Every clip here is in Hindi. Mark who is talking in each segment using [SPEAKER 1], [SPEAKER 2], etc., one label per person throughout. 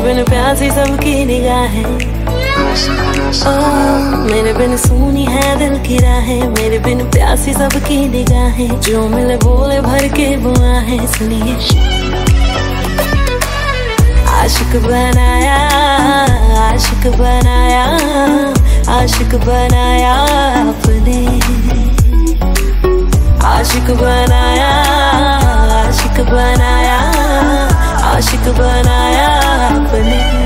[SPEAKER 1] मेरे बिन प्यासी सबकी निगाहें। मेरे बिन सुनी है दिल की राहें। मेरे बिन प्यासी सबकी निगाहें। जो मिले बोले भर के बुआ है सुनिए। आशिक बनाया आशिक बनाया आशिक बनाया अपने। आशिक बनाया आशिक बनाया। आशिक बनाया अपने।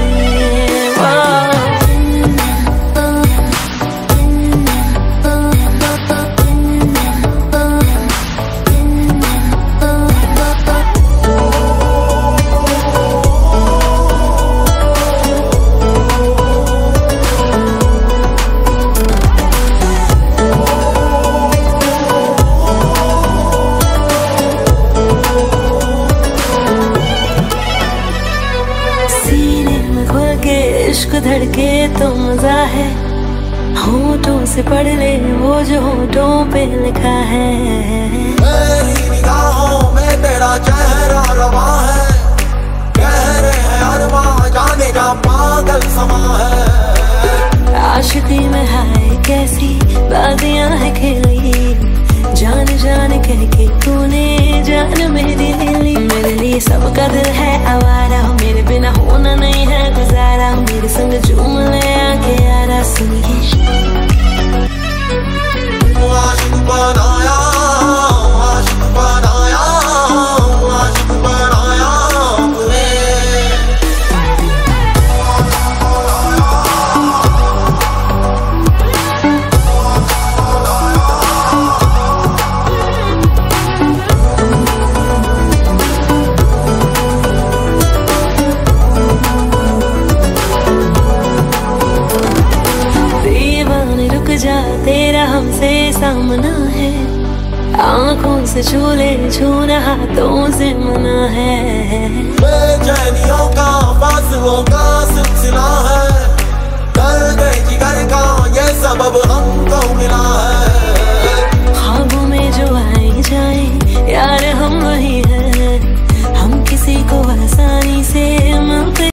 [SPEAKER 1] इश्क धड़के तो मज़ा है होठों से पढ़ ले वो जो होठों पे लिखा है।
[SPEAKER 2] मेरी में तेरा चेहरा रवा है गहरे हैं अरवा जाने का पागल समा है
[SPEAKER 1] आशिकी में हाय कैसी बातियाँ है खेली। जान जान कह के तूने जान मेरी ले ली। मेरे लिए सबका दिल है आवारा। मेरे बिना होना नहीं है गुजारा। मेरे संग झूम ले सामना है। आँखों से छू ले छूना हाथों से मना है।